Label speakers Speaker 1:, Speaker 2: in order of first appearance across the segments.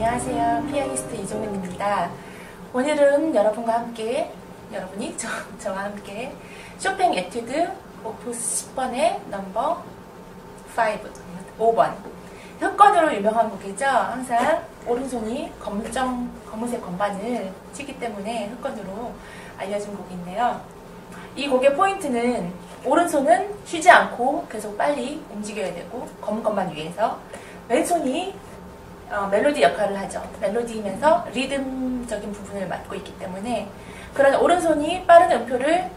Speaker 1: 안녕하세요. 피아니스트 이종은입니다. 오늘은 여러분과 함께, 여러분이 저, 저와 함께 쇼팽 에튜드 Opus 10번의 넘버 5, 5번. 흑건으로 유명한 곡이죠. 항상 오른손이 검정, 검은색 건반을 치기 때문에 흑건으로 알려진 곡인데요. 이 곡의 포인트는 오른손은 쉬지 않고 계속 빨리 움직여야 되고 검은 건반 위에서 왼손이 어, 멜로디 역할을 하죠. 멜로디이면서 리듬적인 부분을 맡고 있기 때문에 그런 오른손이 빠른 음표를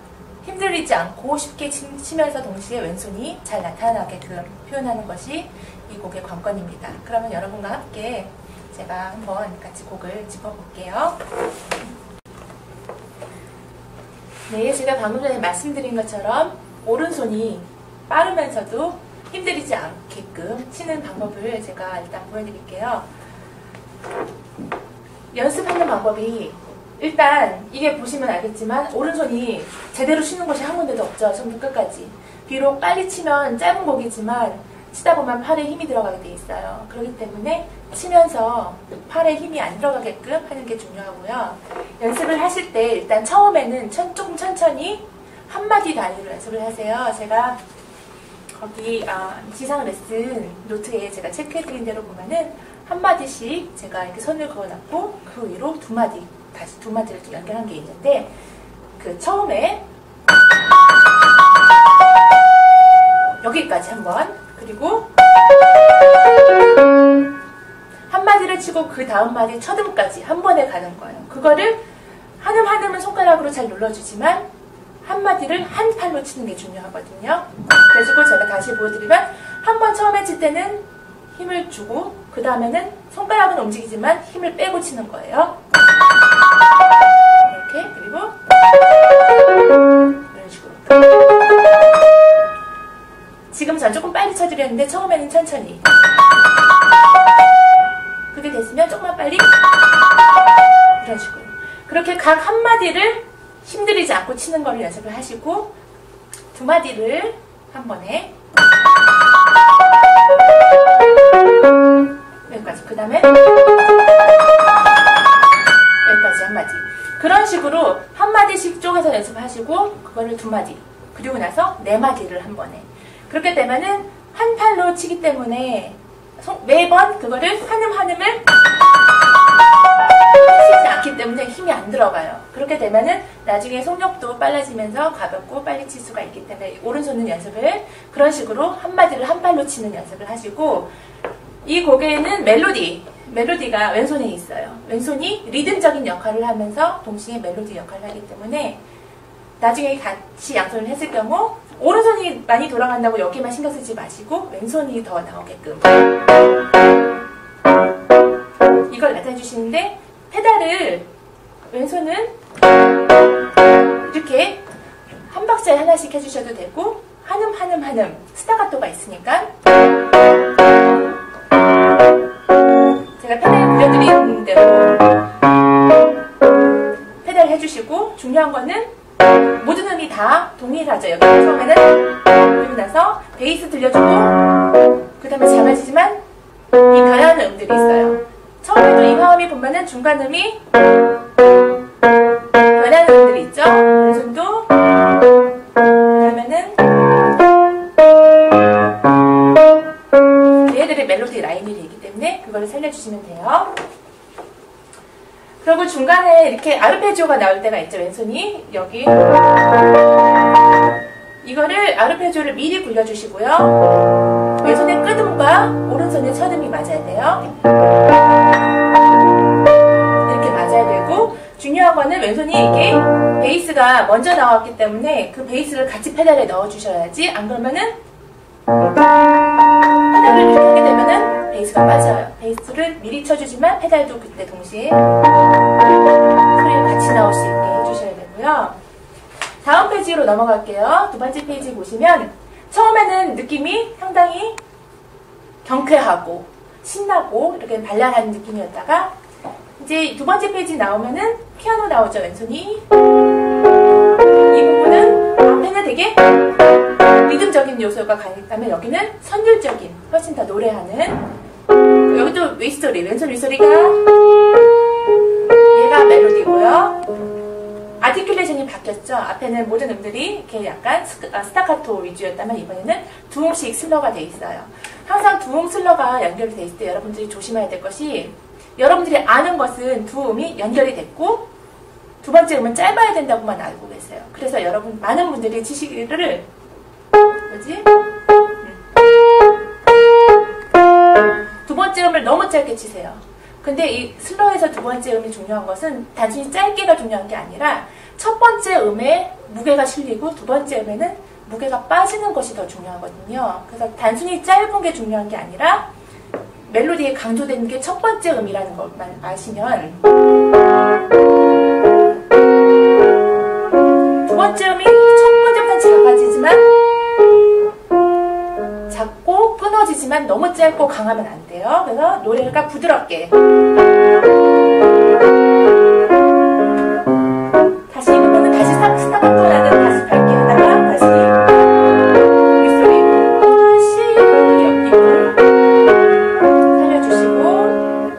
Speaker 1: 힘들리지 않고 쉽게 치, 면서 동시에 왼손이 잘 나타나게끔 표현하는 것이 이 곡의 관건입니다. 그러면 여러분과 함께 제가 한번 같이 곡을 짚어볼게요. 네, 제가 방금 전에 말씀드린 것처럼 오른손이 빠르면서도 힘들이지 않 게끔 치는 방법을 제가 일단 보여드릴게요. 연습하는 방법이 일단 이게 보시면 알겠지만 오른손이 제대로 치는 곳이 한 군데도 없죠. 처음부터 끝까지. 비록 빨리 치면 짧은 곡이지만 치다 보면 팔에 힘이 들어가게 돼 있어요. 그렇기 때문에 치면서 팔에 힘이 안 들어가게끔 하는 게 중요하고요. 연습을 하실 때 일단 처음에는 천, 조금 천천히 한마디 단위로 연습을 하세요. 제가 거기 아, 지상 레슨 노트에 제가 체크해드린 대로 보면은 한 마디씩 제가 이렇게 선을 그어놨고 그 위로 두 마디 다시 두 마디를 또 연결한 게 있는데 그 처음에 여기까지 한번 그리고 한 마디를 치고 그 다음 마디 첫 음까지 한 번에 가는 거예요. 그거를 한음 한음은 손가락으로 잘 눌러주지만 한 마디를 한 팔로 치는 게 중요하거든요. 그래서 제가 다시 보여드리면 한 번 처음에 칠 때는 힘을 주고 그 다음에는 손가락은 움직이지만 힘을 빼고 치는 거예요. 이렇게 그리고 이런 식으로. 지금 전 조금 빨리 쳐드렸는데 처음에는 천천히. 그게 됐으면 조금만 빨리. 이런 식으로. 그렇게 각 한마디를 힘들이지 않고 치는 걸 연습을 하시고 두 마디를 한 번에. 여기까지. 그 다음에. 여기까지 한 마디. 그런 식으로 한 마디씩 쪼개서 연습하시고 그거를 두 마디. 그리고 나서 네 마디를 한 번에. 그렇게 되면은 한 팔로 치기 때문에 매번 그거를 한음 한음을 치지 않기 때문에 힘이 안 들어가요. 그렇게 되면은 나중에 속력도 빨라지면서 가볍고 빨리 칠 수가 있기 때문에 오른손은 연습을 그런 식으로 한 마디를 한 발로 치는 연습을 하시고 이 곡에는 멜로디, 멜로디가 왼손에 있어요. 왼손이 리듬적인 역할을 하면서 동시에 멜로디 역할을 하기 때문에 나중에 같이 양손을 했을 경우 오른손이 많이 돌아간다고 여기만 신경 쓰지 마시고 왼손이 더 나오게끔 이걸 나타내 주시는데 페달을 왼손은 이렇게 한 박자에 하나씩 해주셔도 되고 한음 한음 한음 스타가토가 있으니까 제가 페달 그려드린 대로 페달 해주시고 중요한 거는 모든 음이 다 동일하죠. 여기 처음에는 그리고 나서 베이스 들려주고 그 다음에 작아지지만 이 변하는 음들이 있어요. 처음에도 이 화음이 보면은 중간 음이 살려주시면 돼요. 그리고 중간에 이렇게 아르페지오가 나올 때가 있죠. 왼손이 여기 이거를 아르페지오를 미리 굴려주시고요. 왼손의 끝음과 오른손의 첫음이 맞아야 돼요. 이렇게 맞아야 되고 중요한 거는 왼손이 이게 베이스가 먼저 나왔기 때문에 그 베이스를 같이 페달에 넣어주셔야지 안 그러면은 페달을 이렇게 하게 되면은 베이스가 빠져요. 베이스를 미리 쳐주지만 페달도 그때 동시에 소리가 같이 나올 수 있게 해주셔야 되고요. 다음 페이지로 넘어갈게요. 두 번째 페이지 보시면 처음에는 느낌이 상당히 경쾌하고 신나고 이렇게 발랄한 느낌이었다가 이제 두 번째 페이지 나오면은 피아노 나오죠 왼손이 이 부분은 앞에는 되게 리듬적인 요소가 때문에 여기는 선율적인 훨씬 더 노래하는 여기도 윗소리, 왼손 윗소리가 얘가 멜로디고요. 아티큘레이션이 바뀌었죠. 앞에는 모든 음들이 이렇게 약간 아, 스타카토 위주였다면 이번에는 두음씩 슬러가 돼 있어요. 항상 두음 슬러가 연결이 돼 있을 때 여러분들이 조심해야 될 것이 여러분들이 아는 것은 두 음이 연결이 됐고 두 번째 음은 짧아야 된다고만 알고 계세요. 그래서 여러분 많은 분들이 치시기를 뭐지? 번째 음을 너무 짧게 치세요. 근데 이 슬로에서 두 번째 음이 중요한 것은 단순히 짧게가 중요한 게 아니라 첫 번째 음에 무게가 실리고 두 번째 음에는 무게가 빠지는 것이 더 중요하거든요. 그래서 단순히 짧은 게 중요한 게 아니라 멜로디에 강조되는 게 첫 번째 음이라는 것만 아시면 끊어지지만 너무 짧고 강하면 안 돼요. 그래서 노래가 부드럽게. 다시 이 부분은 다시 스타카토 나는 다시 밝게 하다가 다시. 윗소리 다시 옆입을 살려주시고.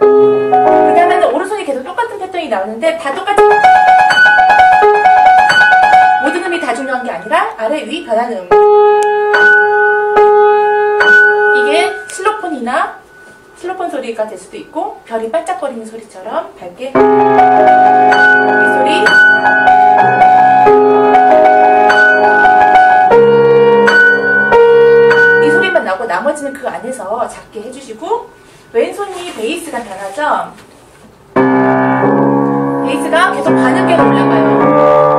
Speaker 1: 그 다음에는 오른손이 계속 똑같은 패턴이 나오는데 다 똑같이 모든 음이 다 중요한 게 아니라 아래 위 변하는 음 실로폰 소리가 될 수도 있고 별이 반짝거리는 소리처럼 밝게. 이 소리. 이 소리만 나고 나머지는 그 안에서 작게 해주시고 왼손이 베이스가 변하죠? 베이스가 계속 반응계가 올라가요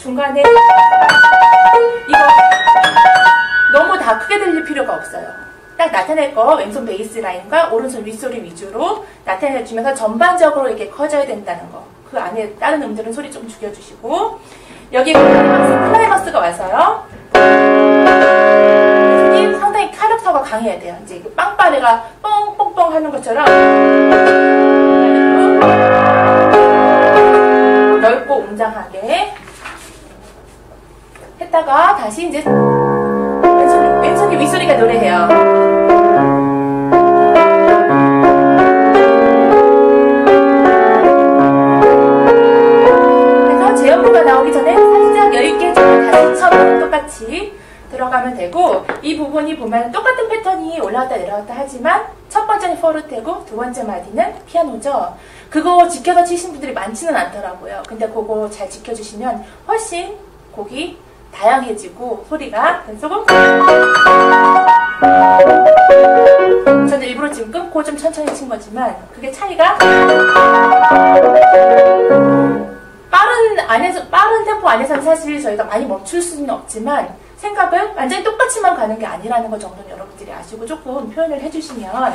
Speaker 1: 중간에 이거 너무 다 크게 들릴 필요가 없어요. 딱 나타낼 거 왼손 베이스 라인과 오른손 윗소리 위주로 나타내주면서 전반적으로 이렇게 커져야 된다는 거. 그 안에 다른 음들은 소리 좀 죽여주시고 여기 클라이막스가 와서요. 왼손이 상당히 캐릭터가 강해야 돼요. 이제 그 빵빠레가 뻥뻥뻥 하는 것처럼 넓고 웅장하게 했다가 다시 이제 왼손, 왼손이 윗소리가 노래해요. 그래서 제음부가 나오기 전에 살짝 여유있게 좀 다시 처음부터 똑같이 들어가면 되고 이 부분이 보면 똑같은 패턴이 올라왔다 내려왔다 하지만 첫 번째는 포르테고 두 번째 마디는 피아노죠. 그거 지켜서 치신 분들이 많지는 않더라고요. 근데 그거 잘 지켜주시면 훨씬 곡이 다양해지고 소리가 조금 저는 일부러 지금 끊고 좀 천천히 친 거지만 그게 차이가 빠른 안에서 빠른 템포 안에서는 사실 저희가 많이 멈출 수는 없지만 생각을 완전히 똑같이만 가는 게 아니라는 것 정도는 여러분들이 아시고 조금 표현을 해주시면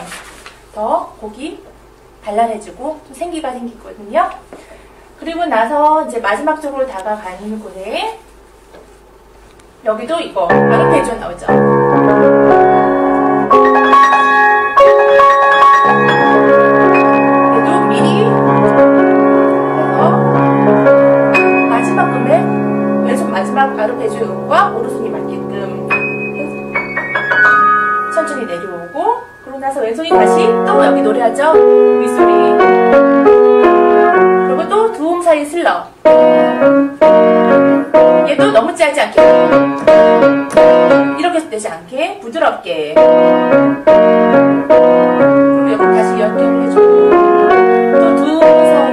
Speaker 1: 더 곡이 발랄해지고 좀 생기가 생기거든요. 그리고 나서 이제 마지막 쪽으로 다가가는 곳에 여기도 이거 아르페지오 나오죠. 얘도 미리 해서 마지막 음에 왼손 마지막 아르페지오 음과 오른손이 맞게끔 천천히 내려오고 그러고 나서 왼손이 다시 또 여기 노래하죠. 윗소리 그리고 또 두 음 사이 슬러. 얘도 너무 짧지 않게 되지 않게 부드럽게 그리고 다시 연결을 해주고 또 두음 사이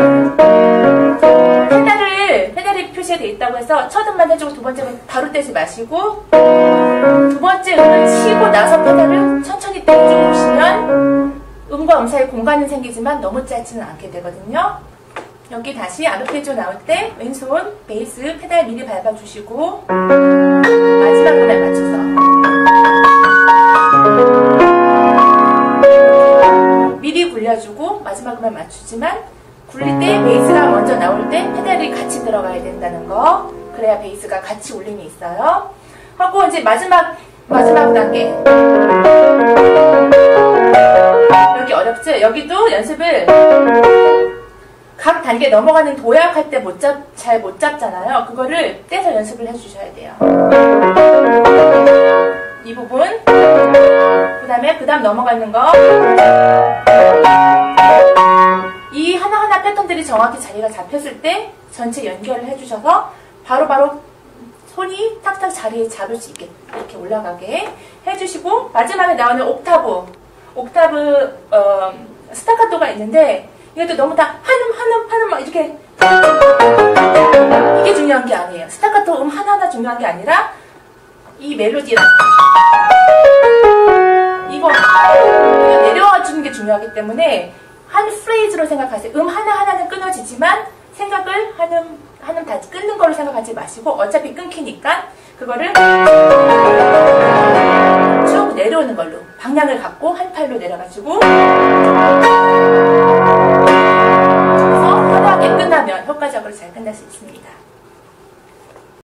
Speaker 1: 페달을 페달이 표시가 돼 있다고 해서 첫 음만 해주고 두 번째 음 바로 떼지 마시고 두 번째 음을 치고 나서 페달을 천천히 떼주고 보시면 음과 음 사이 공간은 생기지만 너무 짧지는 않게 되거든요. 여기 다시 아르페지오 나올 때 왼손 베이스 페달 미리 밟아주시고 마지막 음에 맞춰서 미리 굴려주고 마지막 음에 맞추지만 굴릴 때 베이스가 먼저 나올 때 페달이 같이 들어가야 된다는 거 그래야 베이스가 같이 울림이 있어요. 하고 이제 마지막 마지막 단계 여기 어렵 어렵죠? 여기도 연습을 각 단계 넘어가는 도약할 때 못 잡, 잘 못 잡잖아요. 그거를 떼서 연습을 해주셔야 돼요. 이 부분. 그 다음에 그 다음 넘어가는 거. 이 하나하나 패턴들이 정확히 자리가 잡혔을 때 전체 연결을 해주셔서 바로 바로 손이 탁탁 자리에 잡을 수 있게 이렇게 올라가게 해주시고 마지막에 나오는 옥타브 옥타브 어, 스타카토가 있는데 이것도 너무 다 한음 한음 한음 막 이렇게 이게 중요한 게 아니에요 스타카토 음 하나하나 중요한 게 아니라 이 멜로디랑 이거 내려와 주는 게 중요하기 때문에 한 프레이즈로 생각하세요 음 하나하나는 끊어지지만 생각을 한음 한음 다 끊는 걸로 생각하지 마시고 어차피 끊기니까 그거를 쭉 내려오는 걸로 방향을 갖고 한 팔로 내려가지고 그래서 화려하게 끝나면 효과적으로 잘 끝날 수 있습니다.